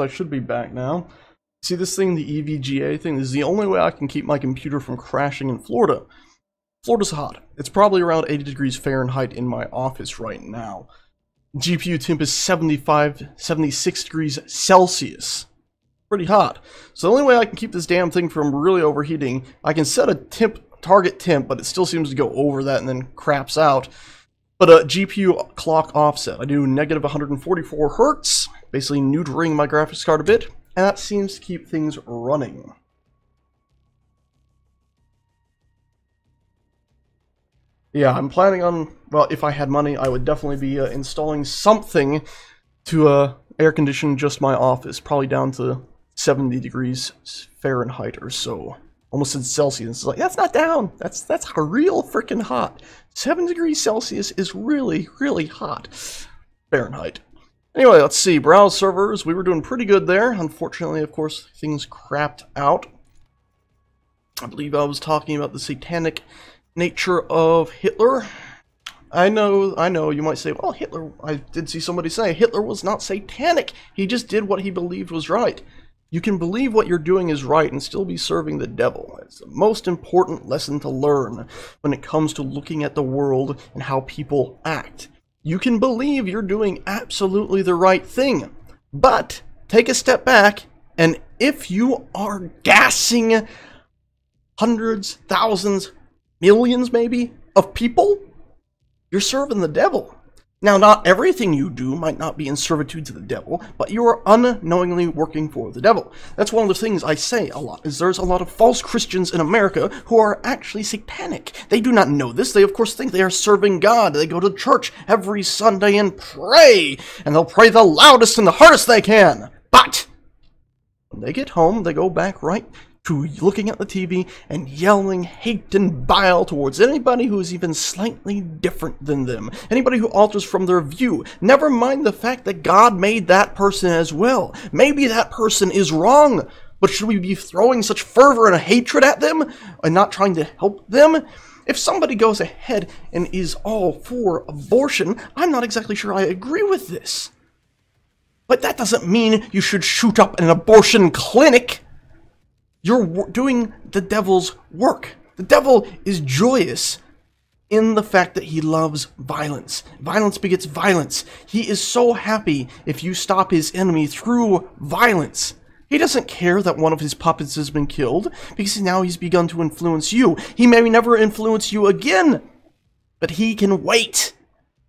I should be back now. See this thing, the EVGA thing? This is the only way I can keep my computer from crashing in Florida. Florida's hot. It's probably around 80 degrees Fahrenheit in my office right now. GPU temp is 75, 76 degrees Celsius. Pretty hot. So the only way I can keep this damn thing from really overheating, I can set a temp target temp, but it still seems to go over that and then craps out. But a GPU clock offset. I do negative 144 hertz, basically neutering my graphics card a bit, and that seems to keep things running. Yeah, I'm planning on, well, if I had money, I would definitely be uh, installing something to uh, air condition just my office, probably down to 70 degrees Fahrenheit or so. Almost in Celsius. It's like, that's not down. That's that's real freaking hot. 7 degrees Celsius is really, really hot. Fahrenheit. Anyway, let's see. Browse servers. We were doing pretty good there. Unfortunately, of course, things crapped out. I believe I was talking about the satanic nature of Hitler. I know, I know, you might say, well, Hitler, I did see somebody say, Hitler was not satanic. He just did what he believed was right. You can believe what you're doing is right and still be serving the devil. It's the most important lesson to learn when it comes to looking at the world and how people act. You can believe you're doing absolutely the right thing, but take a step back and if you are gassing hundreds, thousands, millions maybe of people, you're serving the devil. Now, not everything you do might not be in servitude to the devil, but you are unknowingly working for the devil. That's one of the things I say a lot, is there's a lot of false Christians in America who are actually satanic. They do not know this. They, of course, think they are serving God. They go to church every Sunday and pray, and they'll pray the loudest and the hardest they can. But when they get home, they go back right to looking at the TV and yelling hate and bile towards anybody who is even slightly different than them, anybody who alters from their view. Never mind the fact that God made that person as well. Maybe that person is wrong, but should we be throwing such fervor and hatred at them and not trying to help them? If somebody goes ahead and is all for abortion, I'm not exactly sure I agree with this. But that doesn't mean you should shoot up an abortion clinic. You're doing the devil's work. The devil is joyous in the fact that he loves violence. Violence begets violence. He is so happy if you stop his enemy through violence. He doesn't care that one of his puppets has been killed, because now he's begun to influence you. He may never influence you again, but he can wait.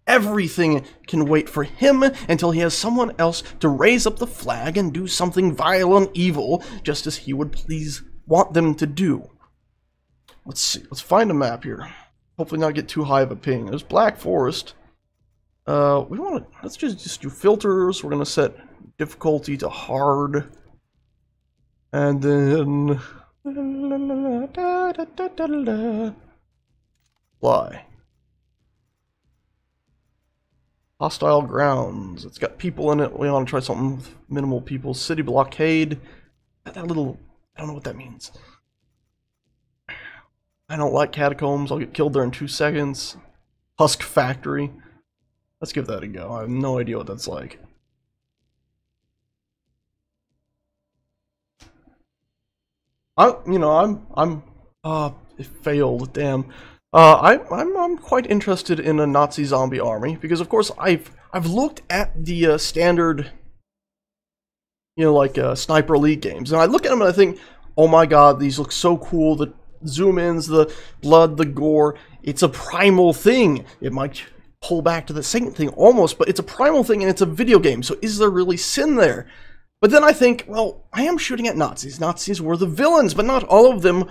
Everything can wait for him until he has someone else to raise up the flag and do something vile and evil, just as he would please want them to do. Let's see. Let's find a map here. Hopefully not get too high of a ping. There's Black Forest. Uh, we want to, let's just, just do filters. We're going to set difficulty to hard. And then... Fly. Hostile grounds. It's got people in it. We want to try something with minimal people. City blockade. That little... I don't know what that means. I don't like catacombs. I'll get killed there in two seconds. Husk factory. Let's give that a go. I have no idea what that's like. I, you know, I'm, I'm, uh, it failed, damn. Uh, I, I'm, I'm quite interested in a Nazi zombie army because, of course, I've I've looked at the uh, standard, you know, like uh, Sniper Elite games, and I look at them and I think, oh my god, these look so cool. The zoom ins, the blood, the gore. It's a primal thing. It might pull back to the second thing almost, but it's a primal thing and it's a video game. So is there really sin there? But then I think, well, I am shooting at Nazis. Nazis were the villains, but not all of them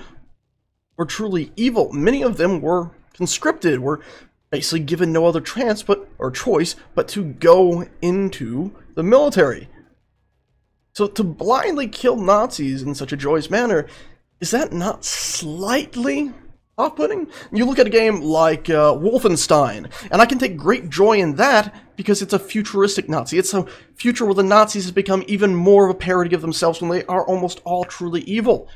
were truly evil. Many of them were conscripted, were basically given no other chance but or choice but to go into the military. So to blindly kill Nazis in such a joyous manner, is that not slightly off-putting? You look at a game like uh, Wolfenstein, and I can take great joy in that because it's a futuristic Nazi. It's a future where the Nazis have become even more of a parody of themselves when they are almost all truly evil.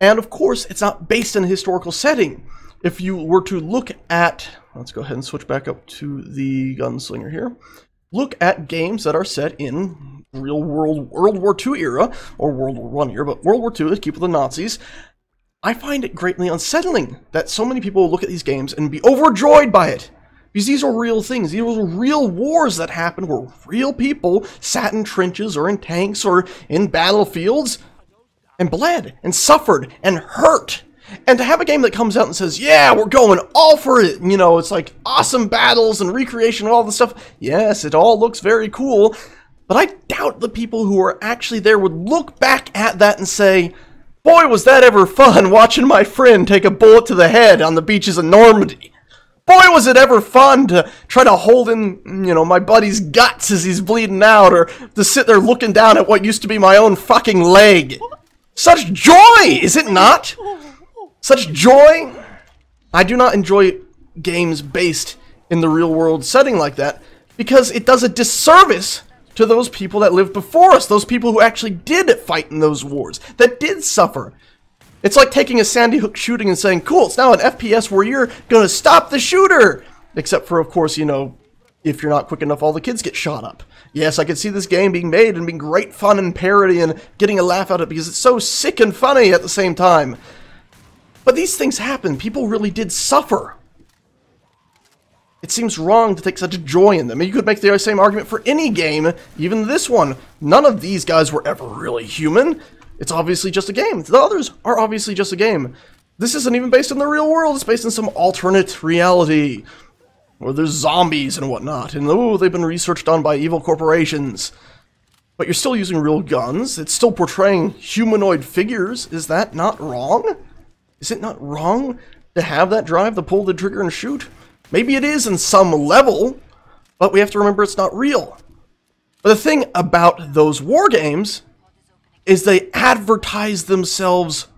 And of course, it's not based in a historical setting. If you were to look at, let's go ahead and switch back up to the gunslinger here. look at games that are set in real world World War II era, or World War One era, but World War II, let's keep with the Nazis, I find it greatly unsettling that so many people look at these games and be overjoyed by it. Because these are real things. These were real wars that happened where real people sat in trenches or in tanks or in battlefields and bled and suffered and hurt. And to have a game that comes out and says, yeah, we're going all for it, you know, it's like awesome battles and recreation and all this stuff. Yes, it all looks very cool. But I doubt the people who are actually there would look back at that and say, boy, was that ever fun watching my friend take a bullet to the head on the beaches of Normandy. Boy, was it ever fun to try to hold in, you know, my buddy's guts as he's bleeding out, or to sit there looking down at what used to be my own fucking leg. Such joy, is it not? Such joy! I do not enjoy games based in the real world setting like that because it does a disservice to those people that lived before us, those people who actually did fight in those wars, that did suffer. It's like taking a Sandy Hook shooting and saying, cool, it's now an FPS where you're gonna stop the shooter! Except for, of course, you know, if you're not quick enough, all the kids get shot up. Yes, I could see this game being made and being great fun and parody and getting a laugh out of it because it's so sick and funny at the same time. But these things happen. People really did suffer. It seems wrong to take such a joy in them. You could make the same argument for any game, even this one. None of these guys were ever really human. It's obviously just a game. The others are obviously just a game. This isn't even based in the real world. It's based in some alternate reality. Where there's zombies and whatnot. And oh, they've been researched on by evil corporations. But you're still using real guns. It's still portraying humanoid figures. Is that not wrong? Is it not wrong to have that drive to pull the trigger and shoot? Maybe it is in some level, but we have to remember it's not real. But the thing about those war games is they advertise themselves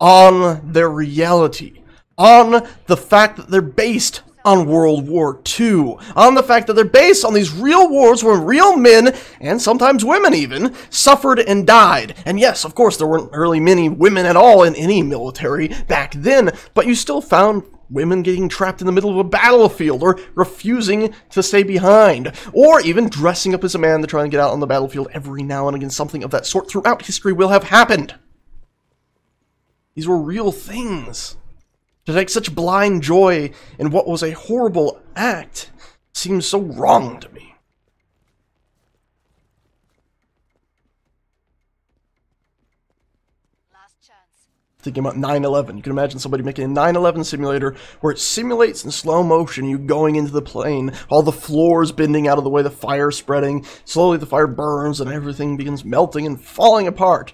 on their reality, on the fact that they're based on World War II, on the fact that they're based on these real wars where real men, and sometimes women even, suffered and died. And yes, of course, there weren't really many women at all in any military back then, but you still found women getting trapped in the middle of a battlefield, or refusing to stay behind, or even dressing up as a man to try and get out on the battlefield every now and again. Something of that sort throughout history will have happened. These were real things. To take such blind joy in what was a horrible act seems so wrong to me. Thinking about 9-11. You can imagine somebody making a 9-11 simulator where it simulates in slow motion you going into the plane, all the floors bending out of the way, the fire spreading, slowly the fire burns and everything begins melting and falling apart.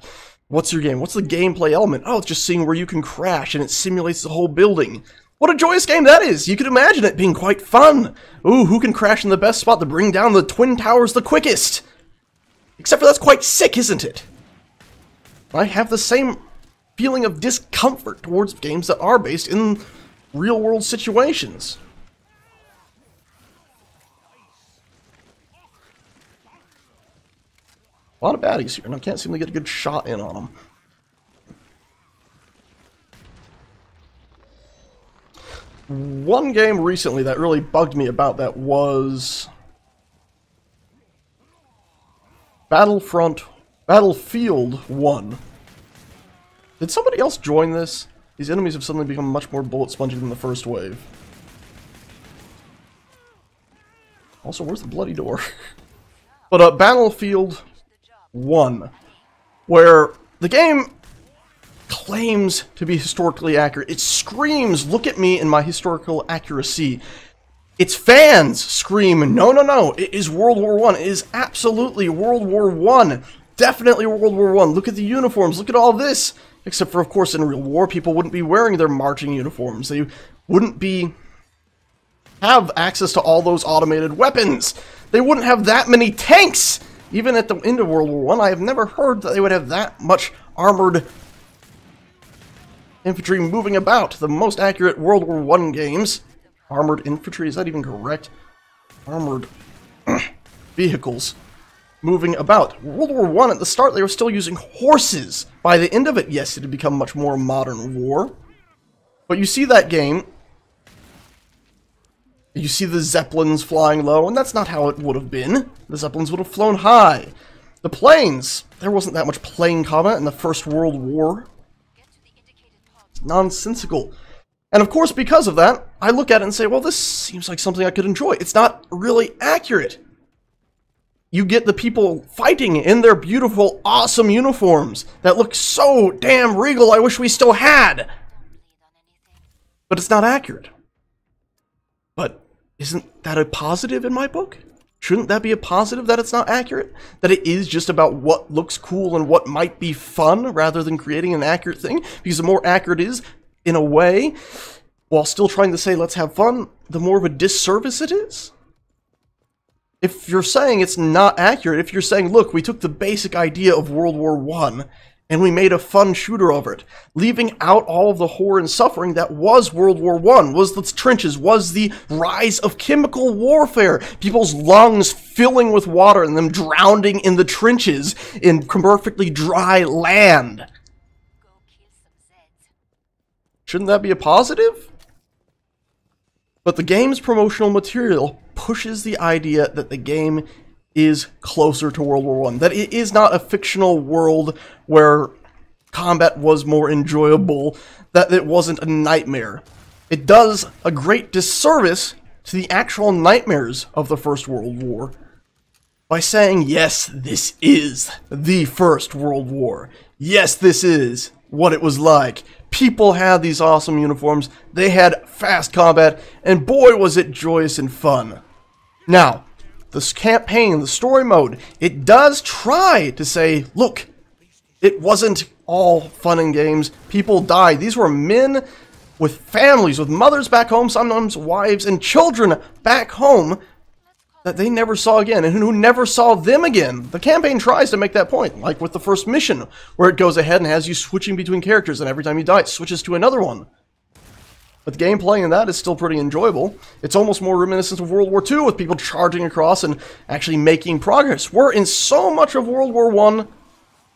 What's your game? What's the gameplay element? Oh, it's just seeing where you can crash and it simulates the whole building. What a joyous game that is! You could imagine it being quite fun! Ooh, who can crash in the best spot to bring down the Twin Towers the quickest? Except for that's quite sick, isn't it? I have the same feeling of discomfort towards games that are based in real-world situations. A lot of baddies here, and I can't seem to get a good shot in on them. One game recently that really bugged me about that was... Battlefront... Battlefield 1. Did somebody else join this? These enemies have suddenly become much more bullet spongy than the first wave. Also, where's the bloody door? but uh, Battlefield 1, where the game claims to be historically accurate. It screams, look at me and my historical accuracy. Its fans scream, no, no, no, it is World War One. It is absolutely World War One. Definitely World War One. Look at the uniforms. Look at all this. Except for, of course, in real war, people wouldn't be wearing their marching uniforms. They wouldn't be have access to all those automated weapons. They wouldn't have that many tanks. Even at the end of World War One, I, I have never heard that they would have that much armored infantry moving about. The most accurate World War One games, armored infantry, is that even correct? Armored vehicles moving about. World War One at the start, they were still using horses. By the end of it, yes, it had become much more modern war. But you see that game, You see the Zeppelins flying low, and that's not how it would have been. The Zeppelins would have flown high. The planes, there wasn't that much plane combat in the First World War. It's nonsensical. And of course, because of that, I look at it and say, well, this seems like something I could enjoy. It's not really accurate. You get the people fighting in their beautiful, awesome uniforms that look so damn regal, I wish we still had. But it's not accurate. But isn't that a positive in my book? Shouldn't that be a positive that it's not accurate? That it is just about what looks cool and what might be fun rather than creating an accurate thing? Because the more accurate it is, in a way, while still trying to say let's have fun, the more of a disservice it is? If you're saying it's not accurate, if you're saying, look, we took the basic idea of World War One and we made a fun shooter over it, leaving out all of the horror and suffering that was World War One, was the trenches, was the rise of chemical warfare, people's lungs filling with water and them drowning in the trenches in perfectly dry land. Shouldn't that be a positive? But the game's promotional material pushes the idea that the game is closer to World War One. That it is not a fictional world where combat was more enjoyable, that it wasn't a nightmare. It does a great disservice to the actual nightmares of the First World War by saying, yes, this is the First World War. Yes, this is what it was like. People had these awesome uniforms, they had fast combat, and boy was it joyous and fun. Now, this campaign, the story mode, it does try to say, look, it wasn't all fun and games. People died. These were men with families, with mothers back home, sometimes wives and children back home that they never saw again and who never saw them again. The campaign tries to make that point, like with the first mission, where it goes ahead and has you switching between characters, and every time you die, it switches to another one. But the gameplay in that is still pretty enjoyable. It's almost more reminiscent of World War II with people charging across and actually making progress. Where in so much of World War I,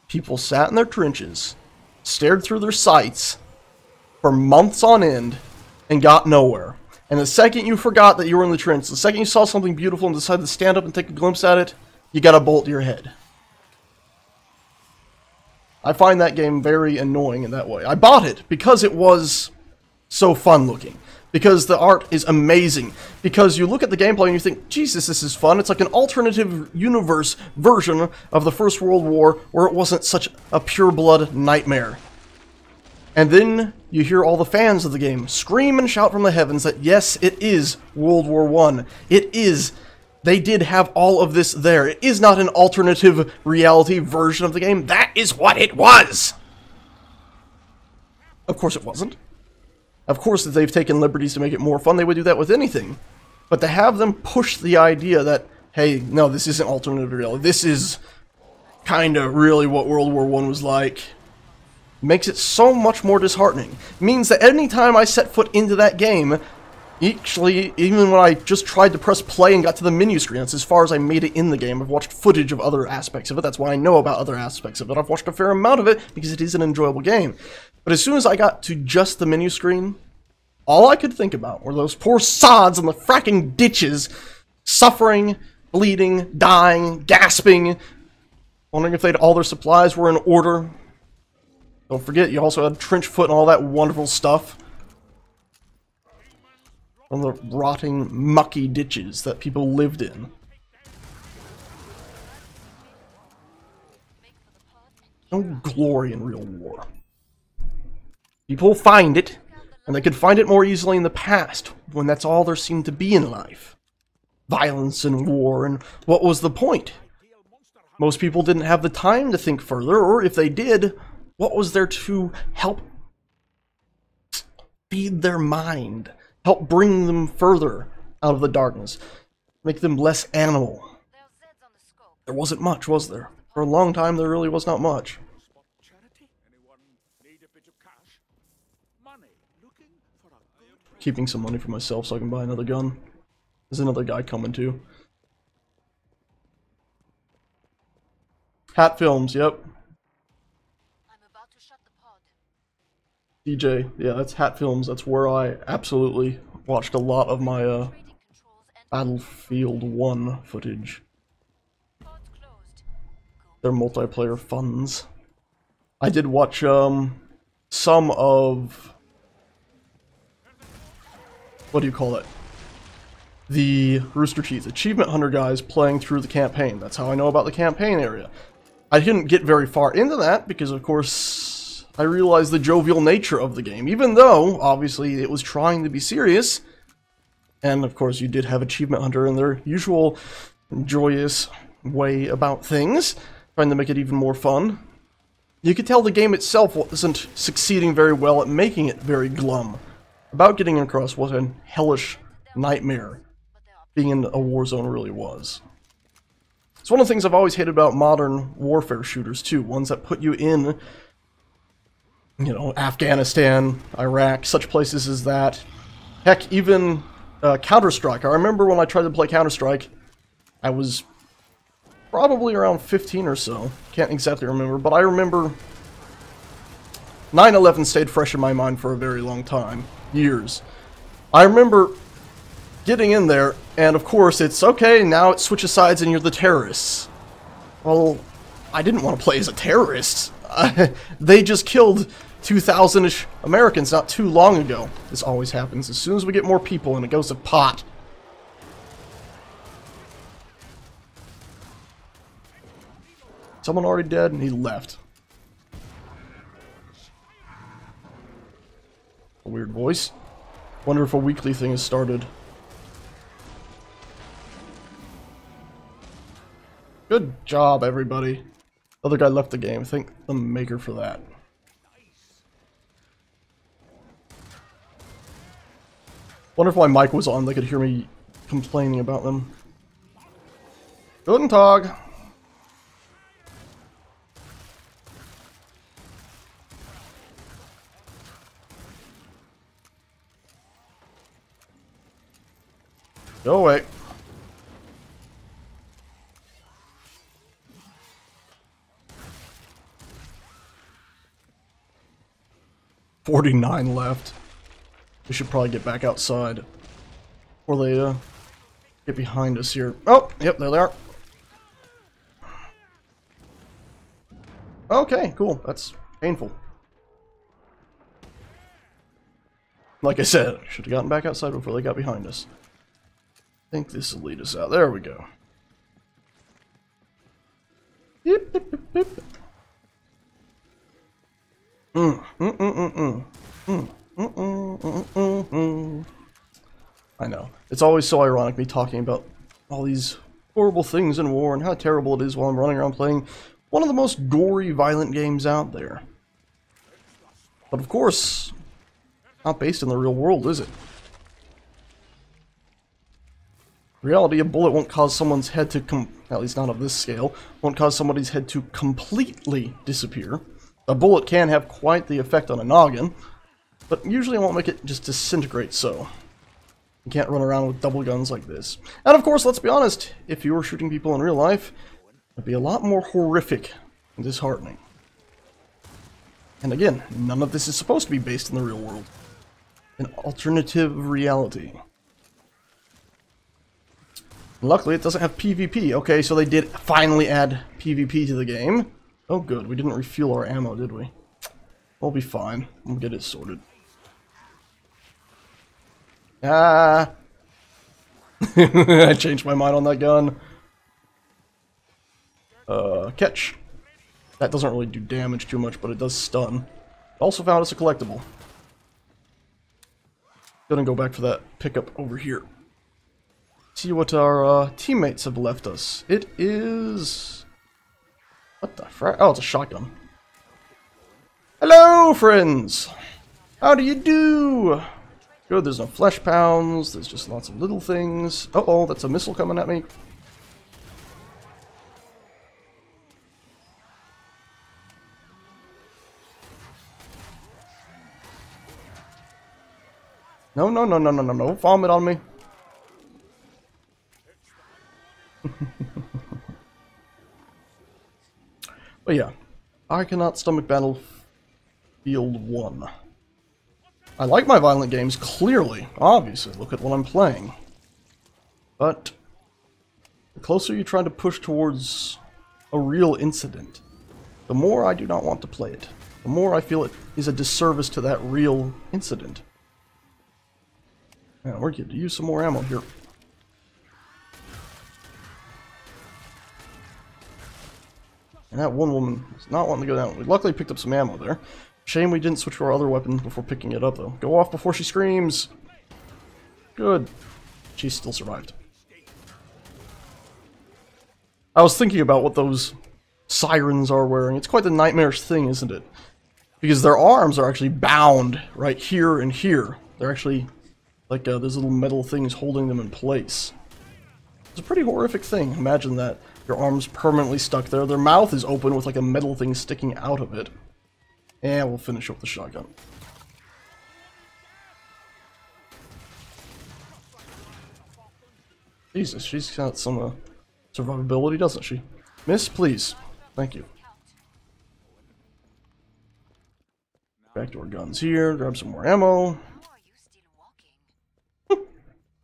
people sat in their trenches, stared through their sights for months on end, and got nowhere. And the second you forgot that you were in the trench, the second you saw something beautiful and decided to stand up and take a glimpse at it, you got a bolt to your head. I find that game very annoying in that way. I bought it because it was so fun looking. Because the art is amazing. Because you look at the gameplay and you think, Jesus, this is fun. It's like an alternative universe version of the First World War where it wasn't such a pure-blood nightmare. And then you hear all the fans of the game scream and shout from the heavens that yes, it is World War One. It is. They did have all of this there. It is not an alternative reality version of the game. That is what it was! Of course it wasn't. Of course, if they've taken liberties to make it more fun, they would do that with anything. But to have them push the idea that, hey, no, this isn't alternative reality, this is kind of really what World War One was like, makes it so much more disheartening. Means that any time I set foot into that game, actually, even when I just tried to press play and got to the menu screen, that's as far as I made it in the game. I've watched footage of other aspects of it, that's why I know about other aspects of it. I've watched a fair amount of it because it is an enjoyable game. But as soon as I got to just the menu screen, all I could think about were those poor sods in the fracking ditches, suffering, bleeding, dying, gasping, wondering if they'd all their supplies were in order. Don't forget, you also had trench foot and all that wonderful stuff. From the rotting, mucky ditches that people lived in. No glory in real war. People find it, and they could find it more easily in the past, when that's all there seemed to be in life. Violence and war, and what was the point? Most people didn't have the time to think further, or if they did, what was there to help feed their mind, help bring them further out of the darkness, make them less animal? There wasn't much, was there? For a long time, there really was not much. Keeping some money for myself so I can buy another gun. There's another guy coming too. Hat Films, yep. DJ, yeah, that's Hat Films. That's where I absolutely watched a lot of my uh, Battlefield 1 footage. Their multiplayer funds. I did watch um some of what do you call it? The Rooster Teeth Achievement Hunter guys playing through the campaign. That's how I know about the campaign area. I didn't get very far into that because, of course, I realized the jovial nature of the game, even though, obviously, it was trying to be serious. And, of course, you did have Achievement Hunter in their usual joyous way about things, trying to make it even more fun. You could tell the game itself wasn't succeeding very well at making it very glum about getting across what a hellish nightmare being in a war zone really was. It's one of the things I've always hated about modern warfare shooters too, ones that put you in, you know, Afghanistan, Iraq, such places as that. Heck, even uh, Counter-Strike. I remember when I tried to play Counter-Strike, I was probably around 15 or so. Can't exactly remember, but I remember 9-11 stayed fresh in my mind for a very long time years. I remember getting in there, and of course it's, okay, now it switches sides and you're the terrorists. Well, I didn't want to play as a terrorist. they just killed 2,000-ish Americans not too long ago. This always happens. As soon as we get more people and it goes to pot. Someone already dead and he left. A weird voice. Wonder if a weekly thing has started. Good job, everybody. Other guy left the game. Thank the maker for that. Wonder if my mic was on, they could hear me complaining about them. Guten Tag. 49 left. We should probably get back outside. Or they, uh, get behind us here. Oh, yep, there they are. Okay, cool. That's painful. Like I said, should have gotten back outside before they got behind us. I think this will lead us out. There we go. I know. It's always so ironic me talking about all these horrible things in war and how terrible it is while I'm running around playing one of the most gory, violent games out there. But of course, not based in the real world, is it? Reality, a bullet won't cause someone's head to com- at least not of this scale, won't cause somebody's head to completely disappear. A bullet can have quite the effect on a noggin, but usually it won't make it just disintegrate so. You can't run around with double guns like this. And of course, let's be honest, if you were shooting people in real life, it'd be a lot more horrific and disheartening. And again, none of this is supposed to be based in the real world. An alternative reality. Luckily, it doesn't have PvP. Okay, so they did finally add PvP to the game. Oh good, we didn't refuel our ammo, did we? We'll be fine. We'll get it sorted. Ah! I changed my mind on that gun. Uh, catch. That doesn't really do damage too much, but it does stun. Also found us a collectible. Gonna go back for that pickup over here. See what our uh, teammates have left us. It is what the frick? Oh, it's a shotgun. Hello, friends! How do you do? Good, there's no flesh pounds, there's just lots of little things. Uh oh that's a missile coming at me. No, no, no, no, no, no, no. Vomit on me. But yeah, I cannot stomach Battlefield 1. I like my violent games, clearly. Obviously, look at what I'm playing. But the closer you try to push towards a real incident, the more I do not want to play it. The more I feel it is a disservice to that real incident. Yeah, we're good to use some more ammo here. And that one woman is not wanting to go down. We luckily picked up some ammo there. Shame we didn't switch to our other weapon before picking it up, though. Go off before she screams! Good. She still survived. I was thinking about what those sirens are wearing. It's quite the nightmarish thing, isn't it? Because their arms are actually bound right here and here. They're actually like uh, there's little metal things holding them in place. It's a pretty horrific thing. Imagine that. Your arm's permanently stuck there. Their mouth is open with like a metal thing sticking out of it. And we'll finish with the shotgun. Jesus, she's got some uh, survivability, doesn't she? Miss, please. Thank you. Back to our guns here, grab some more ammo.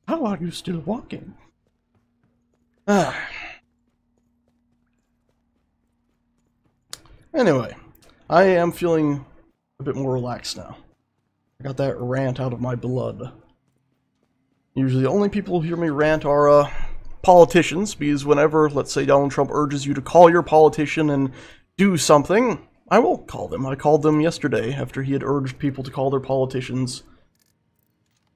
How are you still walking? Ah. Anyway, I am feeling a bit more relaxed now. I got that rant out of my blood. Usually the only people who hear me rant are uh, politicians, because whenever, let's say, Donald Trump urges you to call your politician and do something, I will call them. I called them yesterday after he had urged people to call their politicians.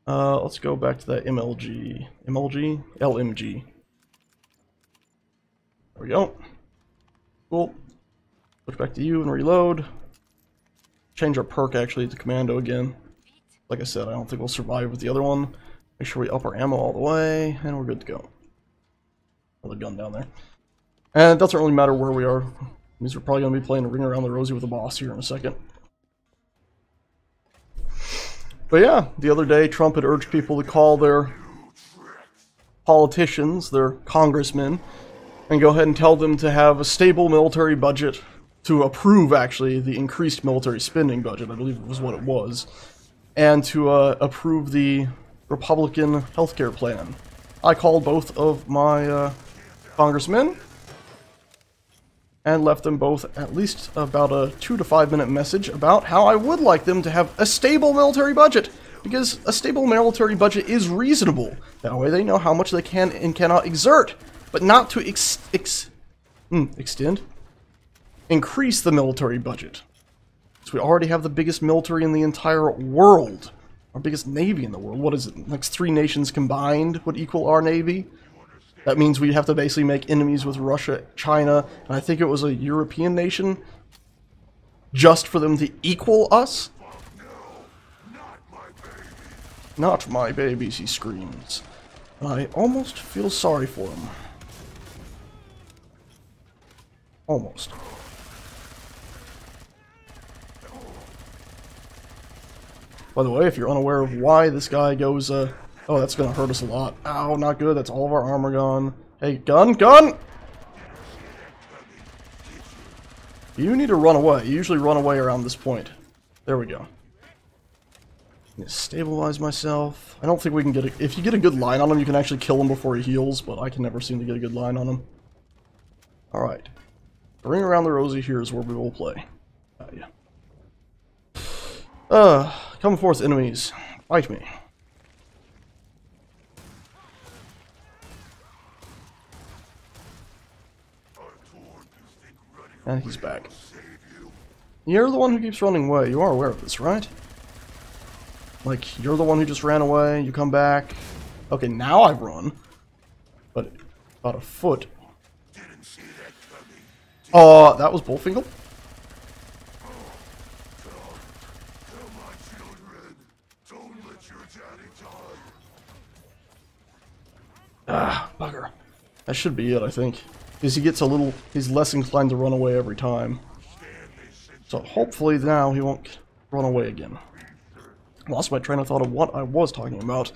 Uh, let's go back to that MLG. MLG? LMG. There we go. Cool. Switch back to you and reload. Change our perk actually to commando again. Like I said, I don't think we'll survive with the other one. Make sure we up our ammo all the way, and we're good to go. Another gun down there. And it doesn't really matter where we are. Means we're probably going to be playing a ring around the rosy with a boss here in a second. But yeah, the other day Trump had urged people to call their politicians, their congressmen, and go ahead and tell them to have a stable military budget to approve, actually, the increased military spending budget, I believe it was what it was, and to uh, approve the Republican healthcare plan. I called both of my uh, congressmen and left them both at least about a two to five minute message about how I would like them to have a stable military budget. Because a stable military budget is reasonable. That way they know how much they can and cannot exert, but not to ex ex mm, extend, increase the military budget. So we already have the biggest military in the entire world. Our biggest navy in the world. What is it? Like three nations combined would equal our navy? That means we'd have to basically make enemies with Russia, China, and I think it was a European nation, just for them to equal us? Not my babies, he screams. I almost feel sorry for him. Almost. By the way, if you're unaware of why this guy goes, uh, oh, that's gonna hurt us a lot. Ow, not good, that's all of our armor gone. Hey, gun, gun! You need to run away. You usually run away around this point. There we go. Stabilize myself. I don't think we can get a, if you get a good line on him, you can actually kill him before he heals, but I can never seem to get a good line on him. Alright. ring around the Rosie here is where we will play. Uh, yeah. Uh, come forth, enemies. Fight me. And he's back. You're the one who keeps running away. You are aware of this, right? Like, you're the one who just ran away, you come back. Okay, now I run. But about a foot. Oh, uh, that was Bullfingle? Ah, bugger. That should be it, I think. Because he gets a little... He's less inclined to run away every time. So hopefully now he won't run away again lost my train of thought of what I was talking about.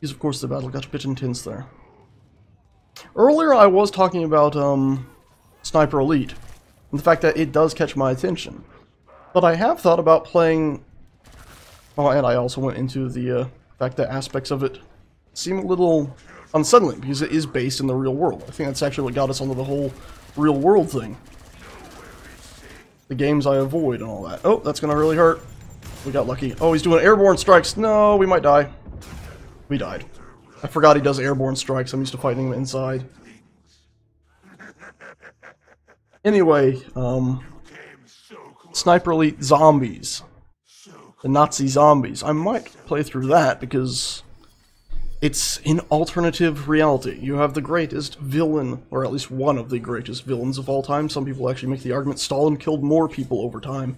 Because of course the battle got a bit intense there. Earlier I was talking about um, Sniper Elite, and the fact that it does catch my attention. But I have thought about playing... Oh, and I also went into the uh, fact that aspects of it seem a little unsettling because it is based in the real world. I think that's actually what got us onto the whole real world thing. The games I avoid and all that. Oh, that's gonna really hurt. We got lucky. Oh, he's doing airborne strikes. No, we might die. We died. I forgot he does airborne strikes. I'm used to fighting him inside. Anyway, um... Sniper Elite Zombies. The Nazi Zombies. I might play through that because it's an alternative reality. You have the greatest villain, or at least one of the greatest villains of all time. Some people actually make the argument Stalin killed more people over time.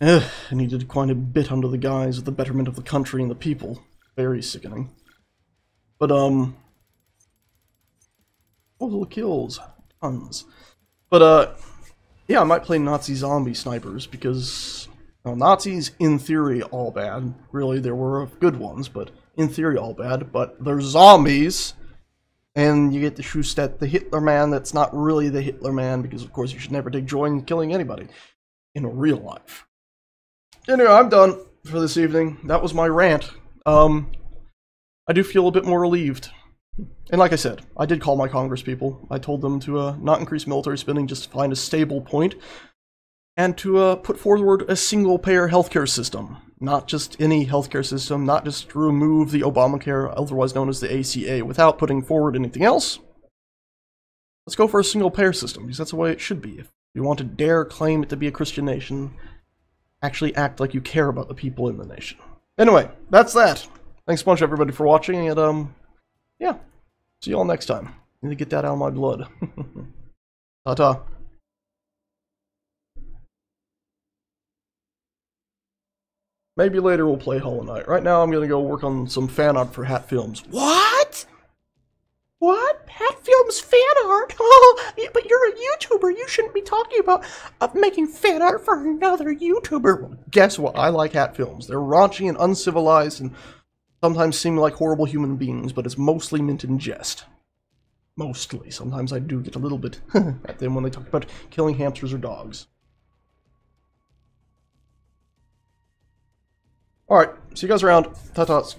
Ugh, and he did quite a bit under the guise of the betterment of the country and the people. Very sickening. But, um... Total kills. Tons. But, uh... Yeah, I might play Nazi zombie snipers, because... Well, Nazis, in theory, all bad. Really, there were good ones, but in theory all bad, but they're zombies, and you get to shoot at the Hitler man that's not really the Hitler man, because of course you should never take joy in killing anybody in real life. Anyway, I'm done for this evening. That was my rant. Um, I do feel a bit more relieved. And like I said, I did call my Congress people. I told them to uh, not increase military spending, just find a stable point, and to uh, put forward a single-payer healthcare system not just any healthcare system, not just remove the Obamacare, otherwise known as the ACA, without putting forward anything else. Let's go for a single payer system, because that's the way it should be. If you want to dare claim it to be a Christian nation, actually act like you care about the people in the nation. Anyway, that's that. Thanks a bunch, everybody, for watching, and, um, yeah. See y'all next time. Need to get that out of my blood. Ta-ta. Maybe later we'll play Hollow Knight. Right now I'm gonna go work on some fan art for Hat Films. What? What? Hat Films fan art? Oh, but you're a YouTuber. You shouldn't be talking about uh, making fan art for another YouTuber. Guess what? I like Hat Films. They're raunchy and uncivilized and sometimes seem like horrible human beings, but it's mostly meant in jest. Mostly. Sometimes I do get a little bit at them when they talk about killing hamsters or dogs. Alright, see you guys around. Ta-tas.